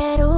Pero